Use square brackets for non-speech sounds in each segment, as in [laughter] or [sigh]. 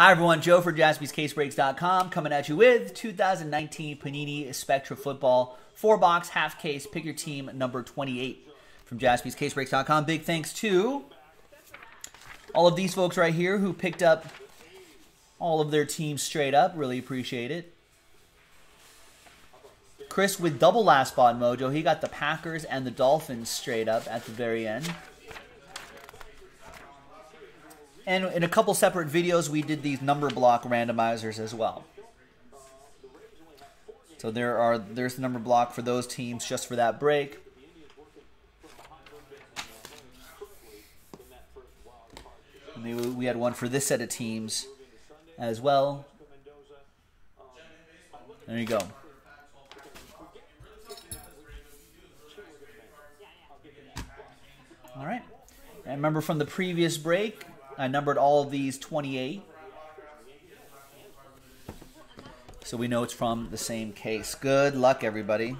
Hi, everyone. Joe for jaspyscasebreaks.com coming at you with 2019 Panini Spectra Football 4-box half case. Pick your team number 28 from jaspyscasebreaks.com. Big thanks to all of these folks right here who picked up all of their teams straight up. Really appreciate it. Chris with double last spot mojo. He got the Packers and the Dolphins straight up at the very end. And in a couple separate videos, we did these number block randomizers as well. So there are there's the number block for those teams just for that break. We had one for this set of teams as well. There you go. All right. And remember from the previous break, I numbered all of these 28. So we know it's from the same case. Good luck, everybody.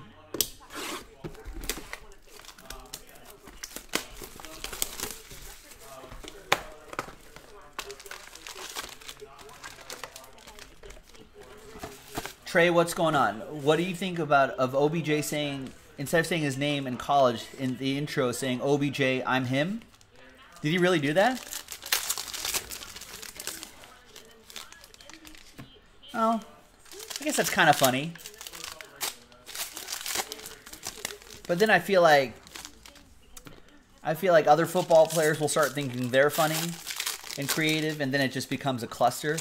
Trey, what's going on? What do you think about of OBJ saying instead of saying his name in college in the intro saying OBJ, I'm him? Did he really do that? Oh, I guess that's kind of funny. But then I feel like I feel like other football players will start thinking they're funny and creative, and then it just becomes a cluster.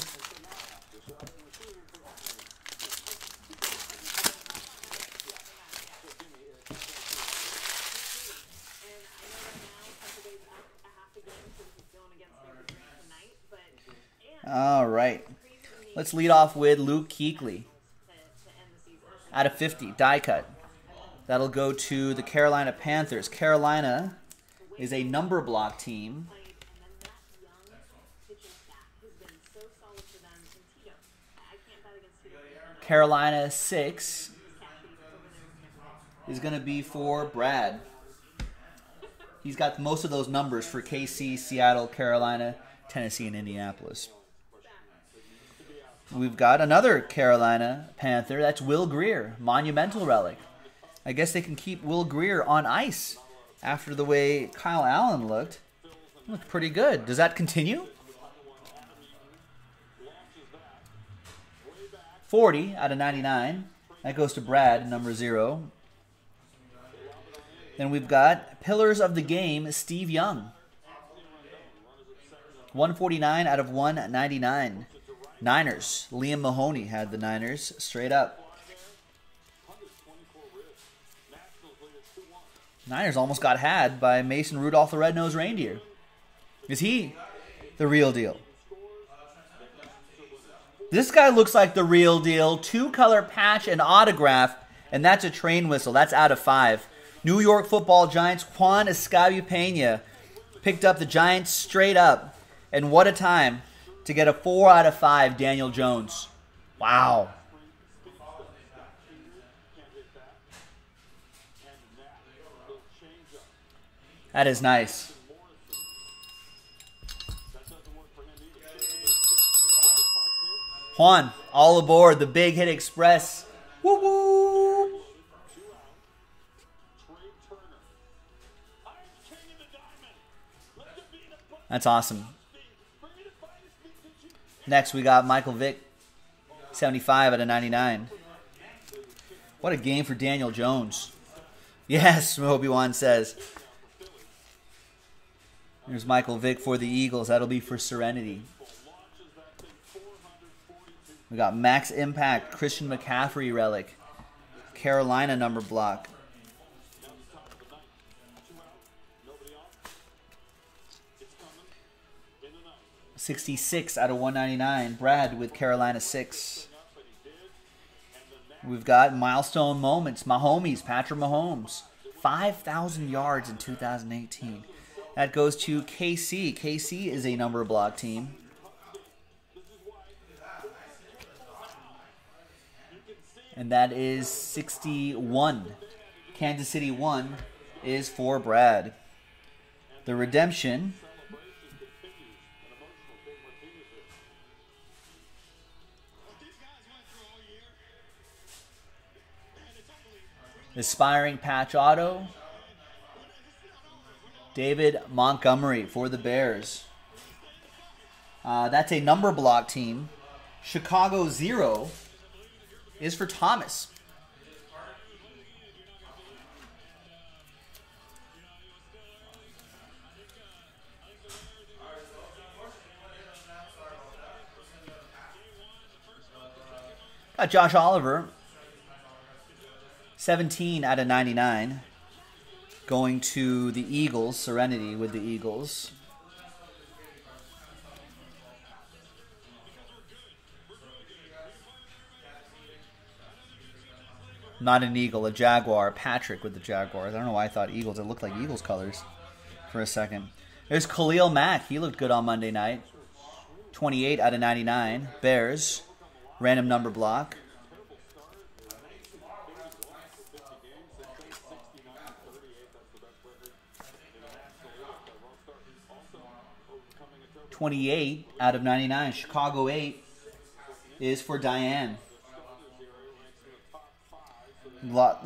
All right. Let's lead off with Luke Kuechly. Out of 50, die cut. That'll go to the Carolina Panthers. Carolina is a number block team. Carolina 6 is going to be for Brad. He's got most of those numbers for KC, Seattle, Carolina, Tennessee, and Indianapolis. We've got another Carolina Panther. That's Will Grier, monumental relic. I guess they can keep Will Grier on ice after the way Kyle Allen looked. Looked pretty good. Does that continue? 40 out of 99. That goes to Brad, number zero. Then we've got Pillars of the Game, Steve Young. 149 out of 199. Niners. Liam Mahoney had the Niners straight up. Niners almost got had by Mason Rudolph the Red-Nosed Reindeer. Is he the real deal? This guy looks like the real deal. Two-color patch and autograph, and that's a train whistle. That's out of five. New York football Giants, Juan Escabia picked up the Giants straight up. And what a time to get a 4 out of 5 Daniel Jones. Wow. That is nice. Juan, all aboard the Big Hit Express. Woo woo! That's awesome. Next, we got Michael Vick, 75 out of 99. What a game for Daniel Jones. [laughs] Yes, Obi-Wan says. There's Michael Vick for the Eagles. That'll be for Serenity. We got Max Impact, Christian McCaffrey relic, Carolina number block. 66 out of 199. Brad with Carolina 6. We've got milestone moments. Mahomes, Patrick Mahomes. 5,000 yards in 2018. That goes to KC. KC is a number block team. And that is 61. Kansas City 1 is for Brad. The redemption Aspiring patch auto. David Montgomery for the Bears. Uh, that's a number block team. Chicago zero is for Thomas. Got Josh Oliver, 17 out of 99. Going to the Eagles, Serenity with the Eagles. Not an eagle, a jaguar. Patrick with the Jaguars. I don't know why I thought Eagles. It looked like Eagles colors for a second. There's Khalil Mack. He looked good on Monday night. 28 out of 99. Bears. Random number block. Twenty-eight out of ninety-nine. Chicago eight is for Diane.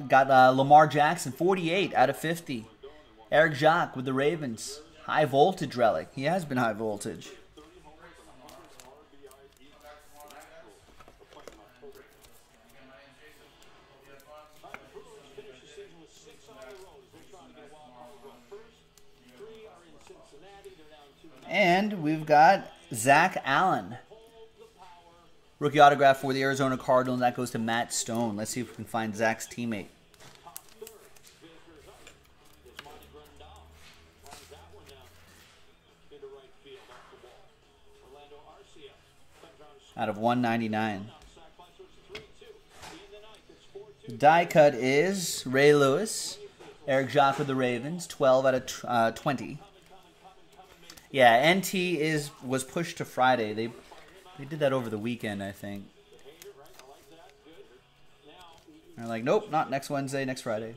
Got uh, Lamar Jackson, 48 out of 50. Eric Jacques with the Ravens. High voltage relic. He has been high voltage. And we've got Zach Allen. Rookie autograph for the Arizona Cardinals. That goes to Matt Stone. Let's see if we can find Zach's teammate. Out of 199. Die cut is Ray Lewis. Eric Jacques with the Ravens. 12 out of uh, 20. Yeah, NT is was pushed to Friday. They they did that over the weekend, I think. They're like, nope, not next Wednesday, next Friday.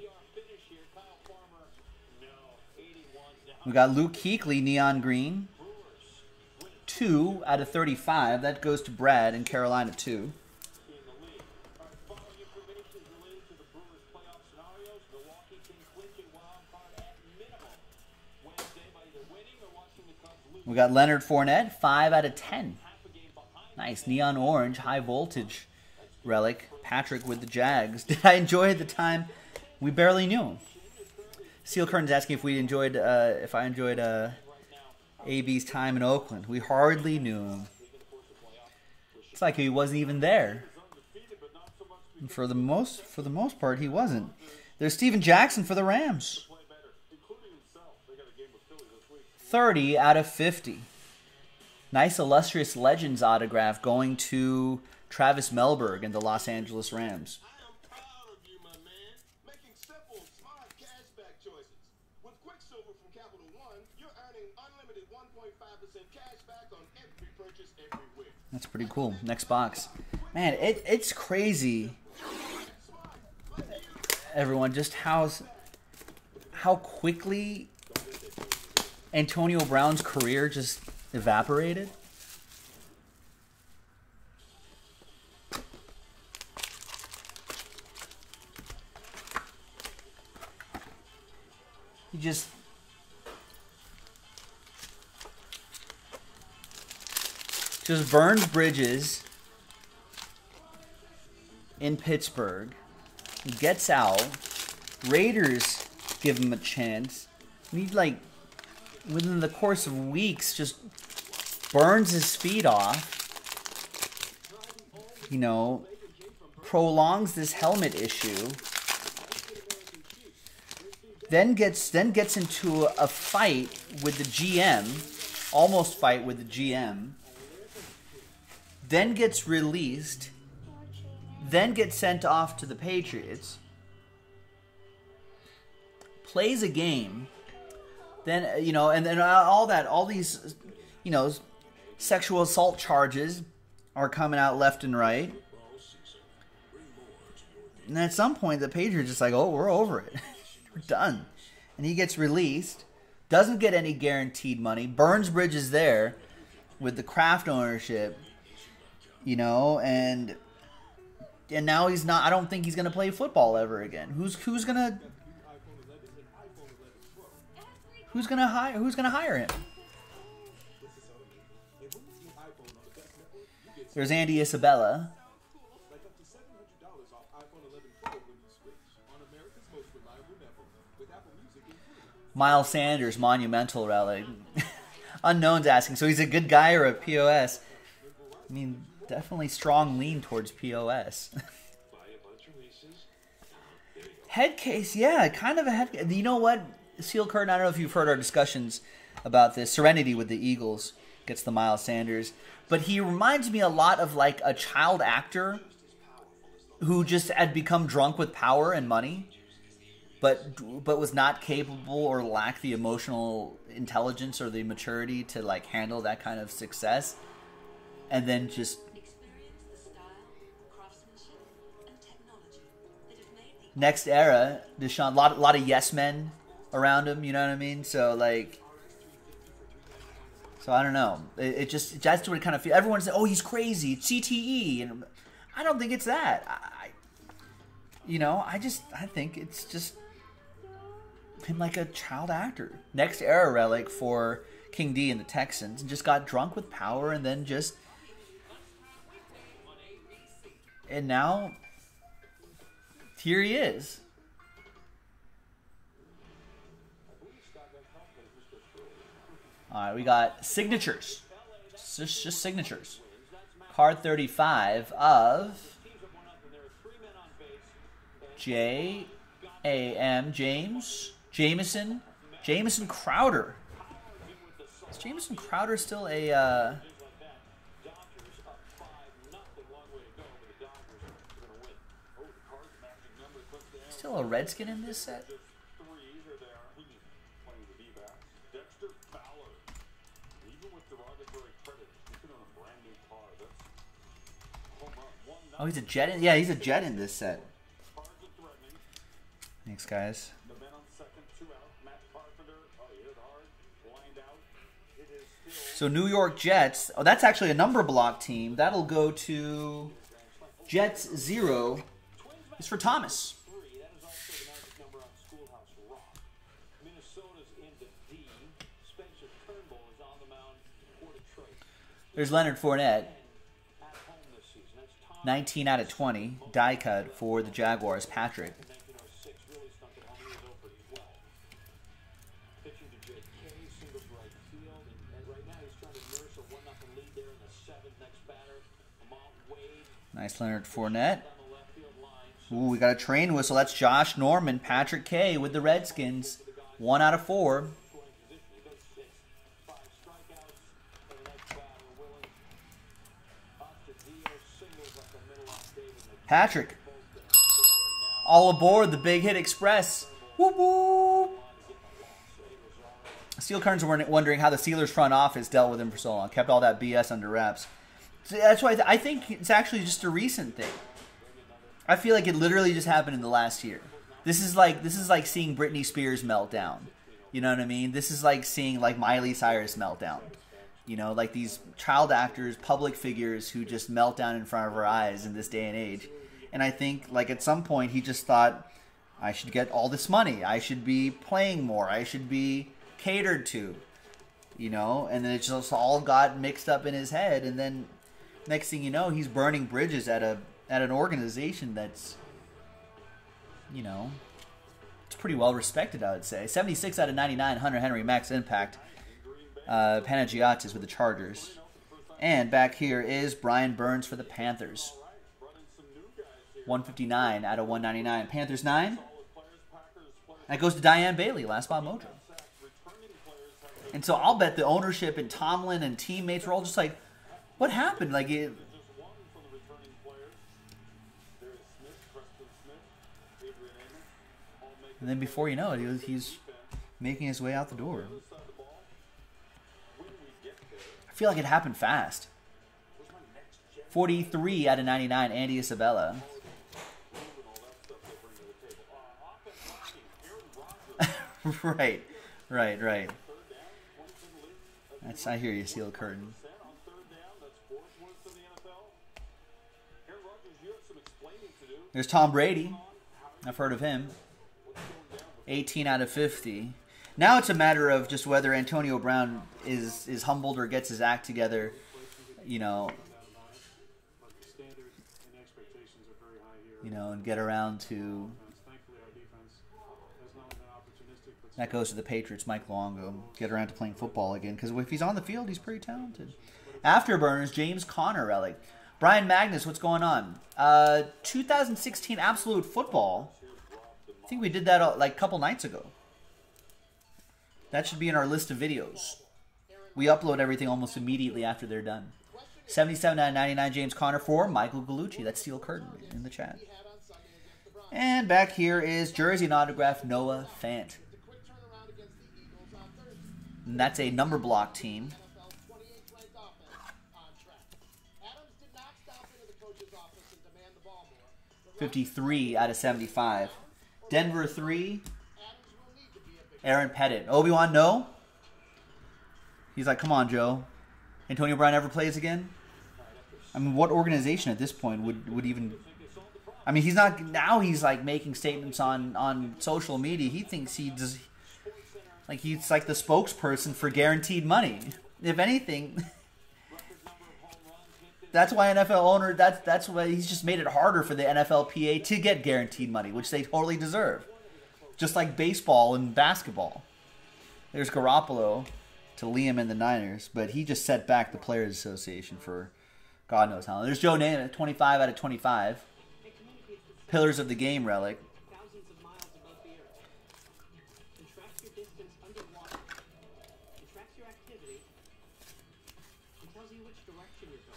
We got Luke Kuechly, Neon Green. 2 out of 35. That goes to Brad in Carolina, 2. We got Leonard Fournette, 5 out of 10. Nice. Neon orange, high voltage relic. Patrick with the Jags. [laughs] Did I enjoy the time? We barely knew him. Steel Curtain's asking if we enjoyed, uh, if I enjoyed uh, AB's time in Oakland. We hardly knew him. It's like he wasn't even there. And for the most, for the most part, he wasn't. There's Steven Jackson for the Rams. 30 out of 50. Nice illustrious legends autograph going to Travis Melberg and the Los Angeles Rams. That's pretty cool. Next box. Man, it, it's crazy. Everyone, just how how quickly Antonio Brown's career just evaporated? He just just burned bridges in Pittsburgh. He gets out. Raiders give him a chance. He like within the course of weeks just burns his feet off, you know, prolongs this helmet issue, then gets then gets into a fight with the GM, almost fight with the GM, then gets released, then gets sent off to the Patriots, plays a game, then uh, you know, and then uh, all that, all these, you know, sexual assault charges are coming out left and right. And at some point, the Patriots just like, oh, we're over it. [laughs] we're done. And he gets released, doesn't get any guaranteed money, burns bridges there with the Kraft ownership, you know, and and now he's not. I don't think he's gonna play football ever again. Who's who's gonna who's gonna hire who's gonna hire him? There's Andy Isabella. Miles Sanders, monumental relic. [laughs] Unknown's asking, so he's a good guy or a POS? I mean, definitely strong lean towards POS. [laughs] head case, yeah, kind of a head. You know what, Steel Curtain? I don't know if you've heard our discussions about this. Serenity with the Eagles gets the Miles Sanders, but he reminds me a lot of like a child actor who just had become drunk with power and money but but was not capable or lacked the emotional intelligence or the maturity to like handle that kind of success and then just next era Deshaun a lot, a lot of yes men around him you know what I mean so like so I don't know it, it just that's what it kind of feels everyone said oh he's crazy it's CTE and I don't think it's that I, you know I just I think it's just him like a child actor. Next era relic for King D and the Texans, and just got drunk with power, and then just and now here he is. All right, we got signatures. Just, just signatures. Card 35 of J A M James Jamison, Jamison Crowder. Is Jamison Crowder still a? Uh, still a Redskin in this set? Oh, he's a jet. In, yeah, he's a jet in this set. Thanks, guys. So New York Jets. Oh, that's actually a number block team. That'll go to Jets zero. Is for Thomas. There's Leonard Fournette. 19 out of 20. Die cut for the Jaguars. Patrick. Nice Leonard Fournette. Ooh, we got a train whistle. That's Josh Norman, Patrick K with the Redskins. One out of four. Patrick. All aboard the Big Hit Express. Whoop whoop. Steel Curtains were wondering how the Steelers front office dealt with him for so long. Kept all that BS under wraps. That's why I think it's actually just a recent thing. I feel like it literally just happened in the last year. This is like this is like seeing Britney Spears meltdown. You know what I mean? This is like seeing like Miley Cyrus melt down. You know, like these child actors, public figures who just melt down in front of our eyes in this day and age. And I think like at some point he just thought I should get all this money. I should be playing more. I should be catered to. You know, and then it just all got mixed up in his head and then next thing you know, he's burning bridges at a at an organization that's, you know, it's pretty well respected. I would say seventy six out of ninety nine. Hunter Henry max impact. Uh, Panagiotis with the Chargers, and back here is Brian Burns for the Panthers. 159 out of 199. Panthers 9. That goes to Diane Bailey, last spot mojo. And so I'll bet the ownership and Tomlin and teammates were all just like, what happened? Like it. And then before you know it, he's making his way out the door. Feel like it happened fast. 43 out of 99, Andy Isabella. [laughs] right, right, right. That's I hear you, Steel Curtain. There's Tom Brady. I've heard of him. 18 out of 50. Now it's a matter of just whether Antonio Brown is is humbled or gets his act together. You know, you know, and get around to. That goes to the Patriots, Mike Longo. Get around to playing football again because if he's on the field, he's pretty talented. Afterburners, James Conner relic. Brian Magnus, what's going on? Uh, 2016 Absolute Football. I think we did that like a couple nights ago. That should be in our list of videos. We upload everything almost immediately after they're done. 77 out of 99 James Conner for Michael Gallucci. That's Steel Curtain in the chat. And back here is jersey and autograph Noah Fant. And that's a number block team. 53 out of 75. Denver 3. Aaron Pettit. Obi-Wan, no. He's like, come on, Joe. Antonio Brown ever plays again? I mean, what organization at this point would, would even... I mean, he's not... Now he's, like, making statements on, on social media. He thinks he does... Like, he's like the spokesperson for guaranteed money. If anything... That's why NFL owner. That's that's why he's just made it harder for the NFLPA to get guaranteed money, which they totally deserve. Just like baseball and basketball. There's Garoppolo to Liam and the Niners, but he just set back the Players Association for God knows how long. There's Joe Namath, 25 out of 25. Pillars of the Game relic.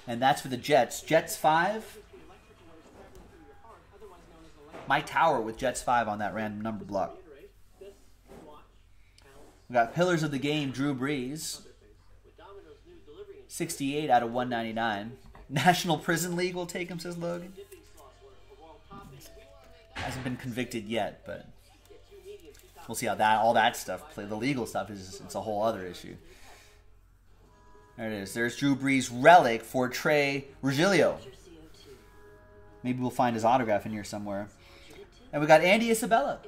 And that's for the Jets. Jets 5. Mike Tower with Jets 5 on that random number block. We got Pillars of the Game, Drew Brees. 68 out of 199. [laughs] National Prison League will take him, says Logan. Hasn't been convicted yet, but we'll see how that all that stuff play. The legal stuff is it's a whole other issue. There it is. There's Drew Brees' relic for Trey Rogelio. Maybe we'll find his autograph in here somewhere. And we got Andy Isabella.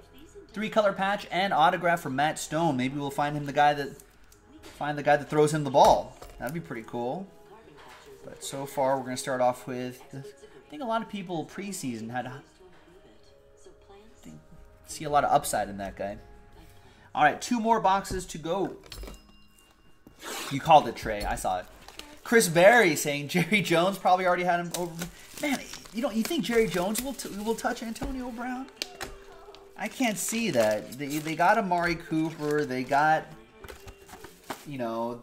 Three color patch and autograph from Matt Stone. Maybe we'll find him the guy that find the guy that throws him the ball. That'd be pretty cool. But so far we're gonna start off with I think a lot of people preseason had see a lot of upside in that guy. All right, two more boxes to go. You called it Trey. I saw it. Chris Berry saying Jerry Jones probably already had him over. Man, you don't you think Jerry Jones will will touch Antonio Brown? I can't see that. They they got Amari Cooper. They got you know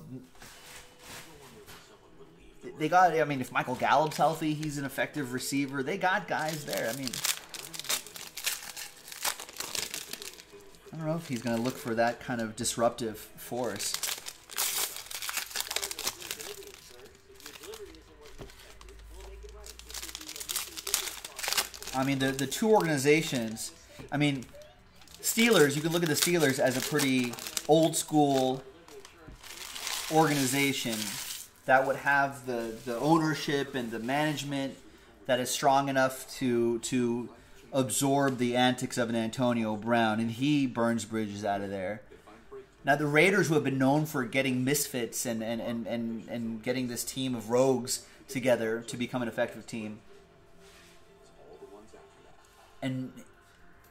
they got. I mean, if Michael Gallup's healthy, he's an effective receiver. They got guys there. I mean. I don't know if he's going to look for that kind of disruptive force. I mean, the, the two organizations, I mean, Steelers, you can look at the Steelers as a pretty old school organization that would have the, the ownership and the management that is strong enough to to absorb the antics of an Antonio Brown, and he burns bridges out of there. Now the Raiders, who have been known for getting misfits and and, and, and, and getting this team of rogues together to become an effective team, and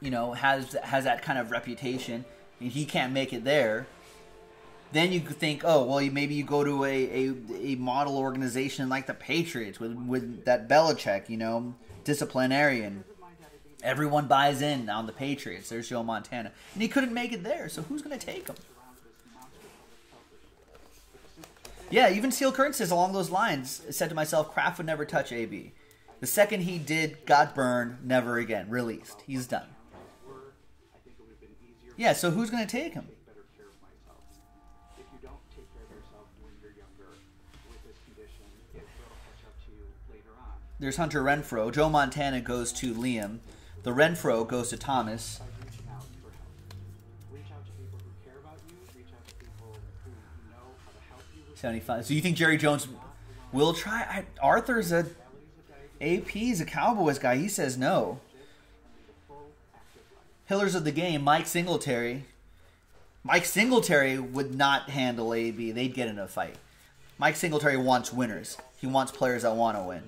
you know has has that kind of reputation, and he can't make it there, then you think, oh well, maybe you go to a, a, a model organization like the Patriots with with that Belichick, you know, disciplinarian. Everyone buys in on the Patriots. There's Joe Montana, and he couldn't make it there. So who's going to take him? Yeah, even Steel Curtain says along those lines. Said to myself, Kraft would never touch AB. The second he did, got burned, never again. Released. He's done. Yeah, so who's going to take him? There's Hunter Renfrow. Joe Montana goes to Liam. The Renfrow goes to Thomas. Seventy-five. So you think Jerry Jones will try? I, Arthur's a AP is a Cowboys guy. He says no. Pillars of the game, Mike Singletary. Mike Singletary would not handle AB. They'd get in a fight. Mike Singletary wants winners. He wants players that want to win.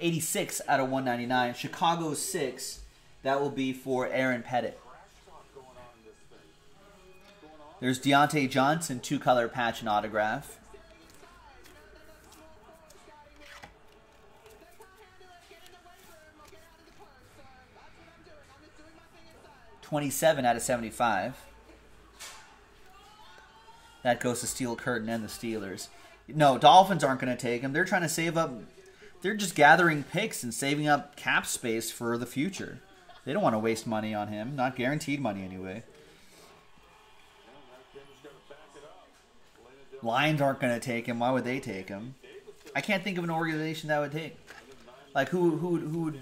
86 out of 199. Chicago 6. That will be for Aaron Pettit. There's Diontae Johnson, two color patch and autograph. Twenty-seven out of seventy-five. That goes to Steel Curtain and the Steelers. No, Dolphins aren't going to take him. They're trying to save up. They're just gathering picks and saving up cap space for the future. They don't want to waste money on him. Not guaranteed money anyway. Lions aren't going to take him. Why would they take him? I can't think of an organization that would take. Like who who who would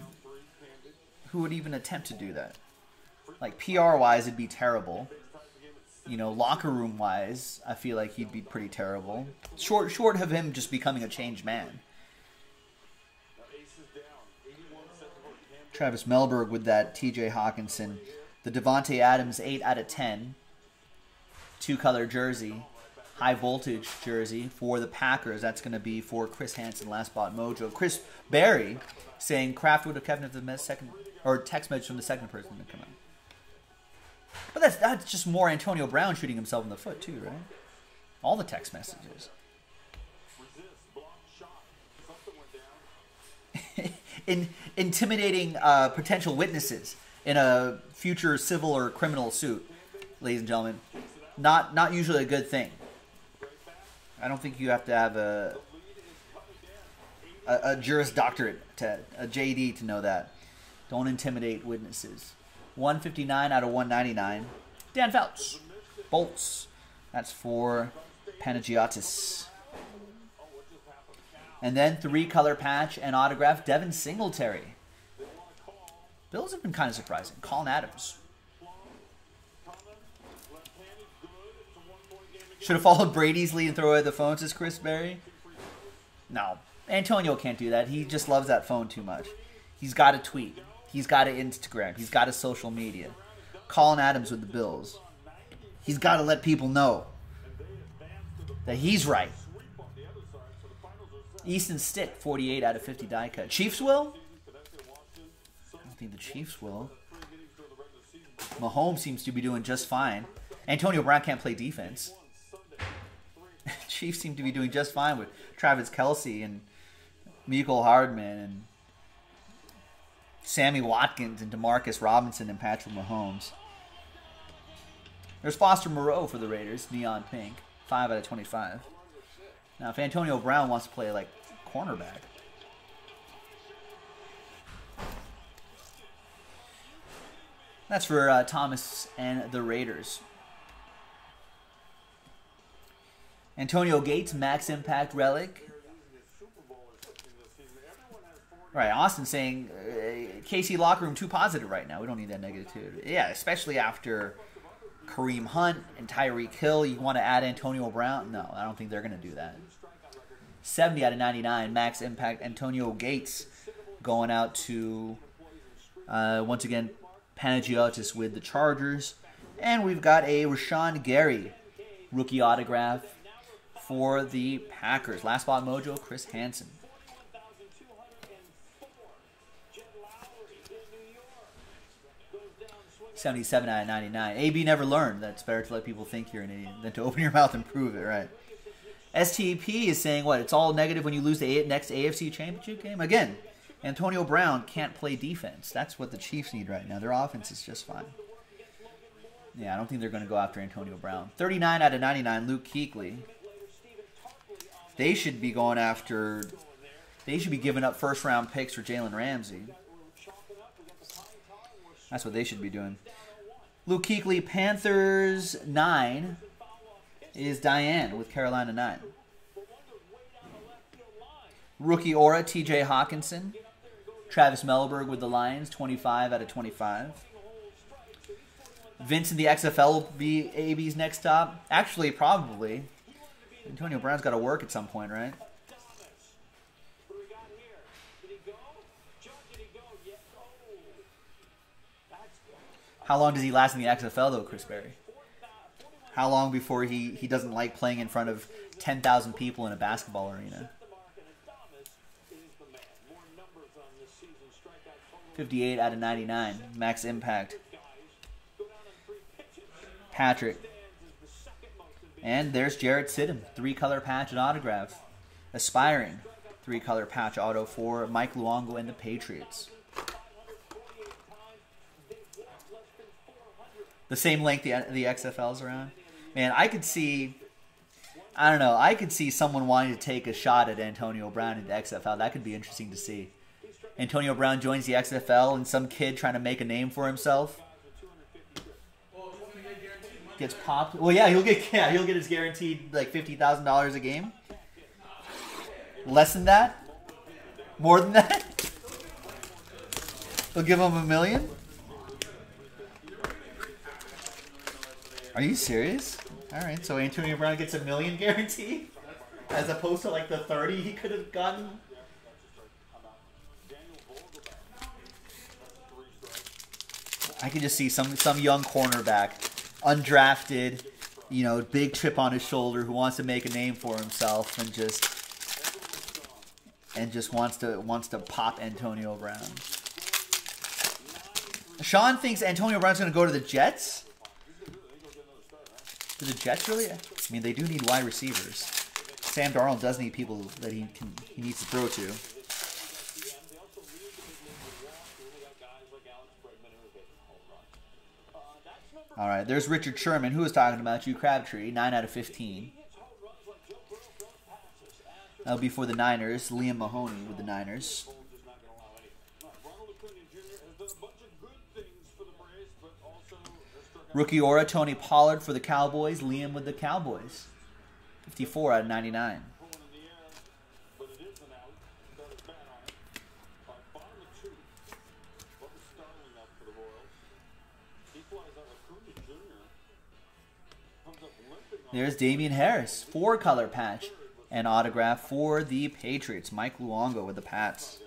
who would even attempt to do that? Like PR wise, it'd be terrible. You know, locker room wise, I feel like he'd be pretty terrible. Short short of him just becoming a changed man. Travis Melberg with that TJ Hockenson, The Davante Adams 8 out of 10. Two color jersey high voltage jersey for the Packers. That's going to be for Chris Hansen, last bought mojo. Chris Berry saying Kraft would have kept it the second or text message from the second person to come out. But that's that's just more Antonio Brown shooting himself in the foot too, right? All the text messages. [laughs] in intimidating uh, potential witnesses in a future civil or criminal suit, ladies and gentlemen. Not not usually a good thing. I don't think you have to have a a, a Juris Doctorate to a JD to know that. Don't intimidate witnesses. 159 out of 199. Dan Fouts. Bolts. That's for Panagiotis. And then three color patch and autograph Devin Singletary. Bills have been kind of surprising. Colin Adams. Should have followed Brady's lead and throw away the phone, says Chris Berry. No. Antonio can't do that. He just loves that phone too much. He's got a tweet. He's got an Instagram. He's got a social media. Colin Adams with the Bills. He's got to let people know that he's right. Easton Stick, 48 out of 50 die cut. Chiefs will? I don't think the Chiefs will. Mahomes seems to be doing just fine. Antonio Brown can't play defense. [laughs] Chiefs seem to be doing just fine with Travis Kelce and Michael Hardman and Sammy Watkins and Demarcus Robinson and Patrick Mahomes. There's Foster Moreau for the Raiders, neon pink, 5 out of 25. Now, if Antonio Brown wants to play like cornerback, that's for uh, Thomas and the Raiders. Antonio Gates, max impact relic. Right, Austin saying uh, KC locker room too positive right now. We don't need that negativity. Yeah, especially after Kareem Hunt and Tyreek Hill. You want to add Antonio Brown? No, I don't think they're going to do that. 70 out of 99, max impact. Antonio Gates going out to, uh, once again, Panagiotis with the Chargers. And we've got a Rashan Gary rookie autograph for the Packers. Last spot mojo, Chris Hansen. Seventy-seven out of ninety-nine. AB never learned that it's better to let people think you're an idiot than to [laughs] open your mouth and prove it. Right. STP is saying what? It's all negative when you lose the next AFC Championship game. Again, Antonio Brown can't play defense. That's what the Chiefs need right now. Their offense is just fine. Yeah, I don't think they're going to go after Antonio Brown. 39 out of 99, Luke Kuechly. They should be going after. They should be giving up first round picks for Jalen Ramsey. That's what they should be doing. Luke Kuechly, Panthers 9 is Diane with Carolina 9. Rookie Aura, TJ Hockenson. Travis Melberg with the Lions, 25 out of 25. Vince in the XFL be AB's next stop. Actually, probably. Antonio Brown's got to work at some point, right? How long does he last in the XFL though, Chris Berry? How long before he, he doesn't like playing in front of 10,000 people in a basketball arena? 58 out of 99. Max impact. Patrick. And there's Jarrett Stidham. Three color patch and autograph. Aspiring. Three color patch auto for Mike Luongo and the Patriots. The same length the, the XFL's around. Man, I could see. I don't know. I could see someone wanting to take a shot at Antonio Brown in the XFL. That could be interesting to see. Antonio Brown joins the XFL and some kid trying to make a name for himself gets popped. Well, yeah, he'll get [laughs] yeah he'll get his guaranteed like fifty thousand dollars a game. Less than that, more than that. [laughs] They'll give him a million. Are you serious? All right, so Antonio Brown gets a million [laughs] guarantee, as opposed to like the thirty he could have gotten I can just see some some young cornerback, undrafted, you know, big chip on his shoulder, who wants to make a name for himself and just and just wants to wants to pop Antonio Brown. Sean thinks Antonio Brown's going to go to the Jets. Do the Jets really? I mean, they do need wide receivers. Sam Darnold does need people that he can he needs to throw to. All right, there's Richard Sherman, who was talking about you, Crabtree, 9 out of 15. That'll be for the Niners. Liam Mahoney with the Niners. Rookie Aura, Tony Pollard for the Cowboys. Liam with the Cowboys. 54 out of 99. There's Damien Harris, four color patch and autograph for the Patriots. Mike Luongo with the Pats.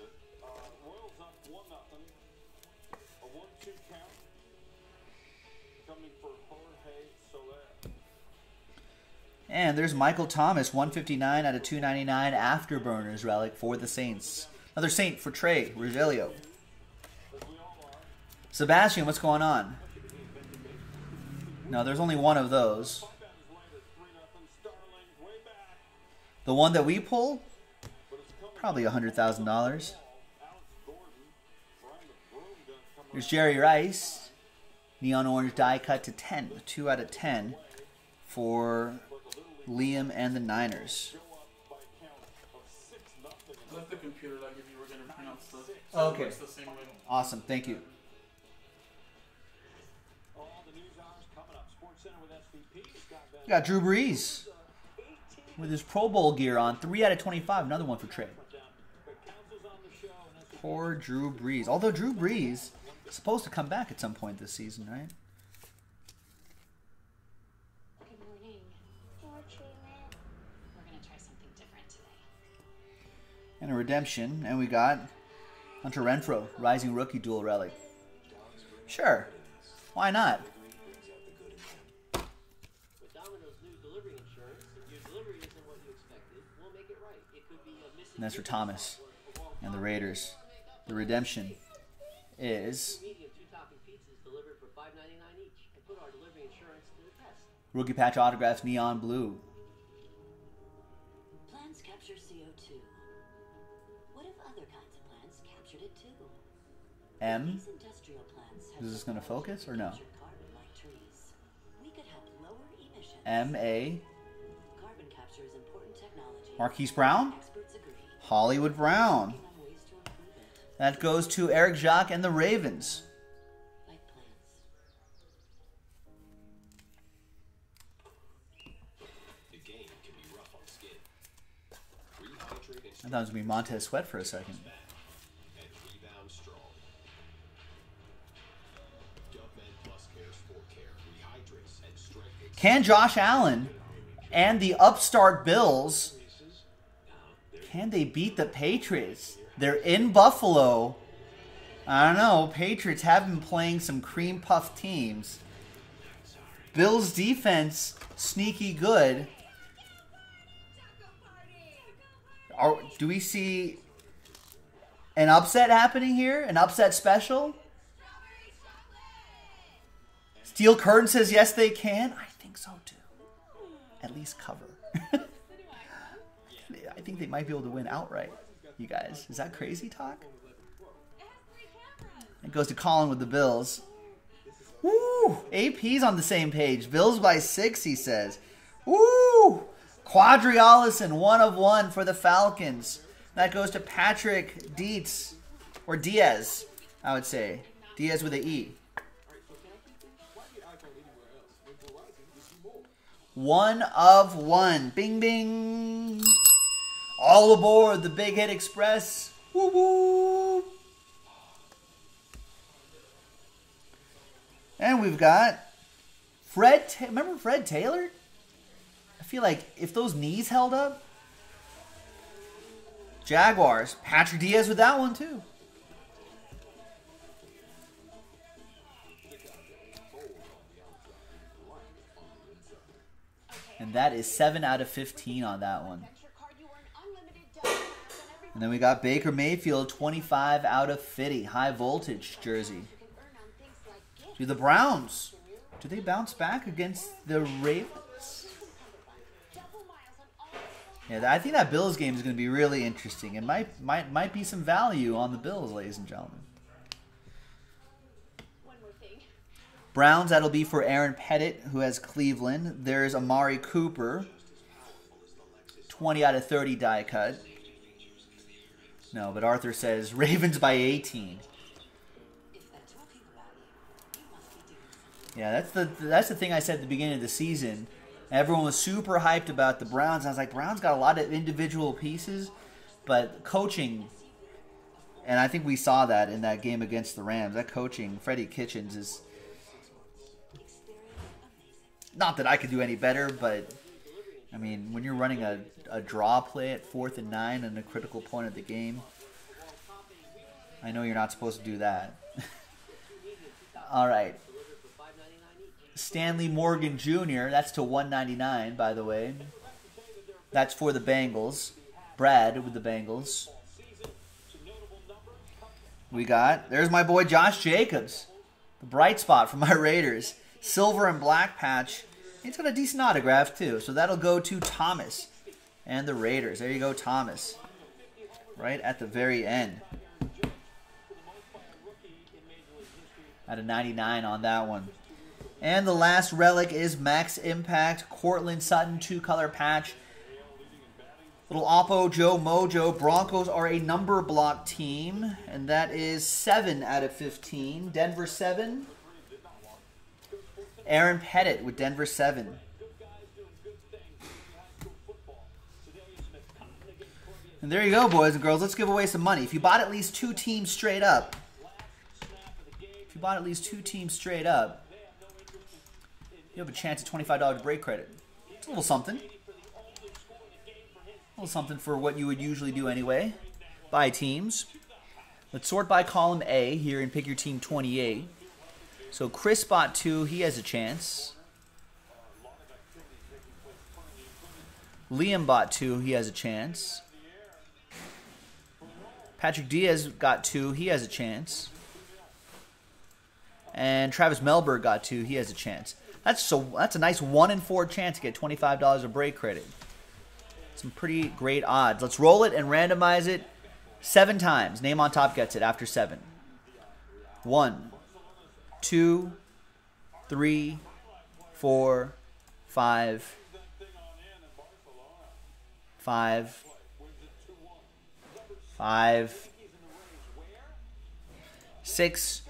And there's Michael Thomas, 159 out of 299 Afterburners relic for the Saints. Another Saint for Trey Rogelio. Sebastian, what's going on? No, there's only one of those. The one that we pull, probably a $100,000. There's Jerry Rice. Neon orange die cut to 10. 2 out of 10 for Liam and the Niners. Left the computer like if you were going to pronounce the. So okay. Awesome. Thank you. Got Drew Brees with his Pro Bowl gear on. 3 out of 25. Another one for Trey. Poor Drew Brees. Although Drew Brees is supposed to come back at some point this season, right? And a redemption. And we got Hunter Renfrow, Rising Rookie Dual Relic. Sure. Why not? And that's for Thomas and the Raiders. The redemption is rookie patch autographs neon blue. M. Is this going to focus or no? M A. Marquise Brown. Hollywood Brown. That goes to Eric Jacques and the Ravens. I thought it was going to be Montez Sweat for a second. Can Josh Allen and the upstart Bills can they beat the Patriots? They're in Buffalo. I don't know. Patriots have been playing some cream puff teams. Bills defense sneaky good. Are, do we see an upset happening here? An upset special? Steel Curtain says yes, they can. I think so too. At least cover. [laughs] I think they might be able to win outright. You guys, is that crazy talk? It goes to Colin with the Bills. Woo! AP's on the same page. Bills by six, he says. Woo! Quadrialis one of one for the Falcons. That goes to Patrick Dietz, or Diaz, I would say. Diaz with a E. One of one. Bing, bing. All aboard the Big Hit Express. Woo woo. And we've got Fred. Remember Fred Taylor? I feel like if those knees held up, Jaguars. Patrick Diaz with that one too. And that is 7 out of 15 on that one. And then we got Baker Mayfield, 25 out of 50. High voltage jersey. Do the Browns, do they bounce back against the Ravens? Yeah, I think that Bills game is going to be really interesting. It might might might be some value on the Bills, ladies and gentlemen. Browns, that'll be for Aaron Pettit, who has Cleveland. There's Amari Cooper, 20 out of 30 die cut. No, but Arthur says [laughs] Ravens by 18. Yeah, that's the that's the thing I said at the beginning of the season. Everyone was super hyped about the Browns. I was like, Browns got a lot of individual pieces, but coaching, and I think we saw that in that game against the Rams. That coaching, Freddie Kitchens is not that I could do any better, but I mean, when you're running a, a draw play at fourth and nine and a critical point of the game, I know you're not supposed to do that. [laughs] All right. Stanley Morgan Jr. That's to 199, by the way. That's for the Bengals. Brad with the Bengals. We got there's my boy Josh Jacobs, the bright spot for my [laughs] Raiders. Silver and black patch. He's got a decent autograph too, so that'll go to Thomas and the Raiders. There you go, Thomas. Right at the very end. At a 99 on that one. And the last relic is Max Impact, Courtland Sutton, two color patch. Little Oppo Joe Mojo. Broncos are a number block team, and that is 7 out of 15. Denver 7. Aaron Pettit with Denver 7. And there you go, boys and girls. Let's give away some money. If you bought at least two teams straight up, if you bought at least two teams straight up, you have a chance at $25 break credit. It's a little something. A little something for what you would usually do anyway. Buy teams. Let's sort by column A here and pick your team 28. So Chris bought two. He has a chance. Liam bought two. He has a chance. Patrick Diaz got two. He has a chance. And Travis Melberg got two. He has a chance. That's so. That's a nice one in four chance to get twenty five dollars of break credit. Some pretty great odds. Let's roll it and randomize it seven times. Name on top gets it after seven. One, two, three, four, five, five, five, six,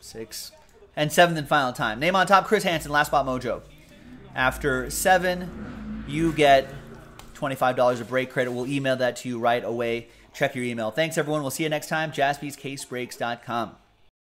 six, and seventh and final time. Name on top, Chris Hansen, last spot mojo. After seven, you get $25 of break credit. We'll email that to you right away. Check your email. Thanks, everyone. We'll see you next time. JaspysCaseBreaks.com.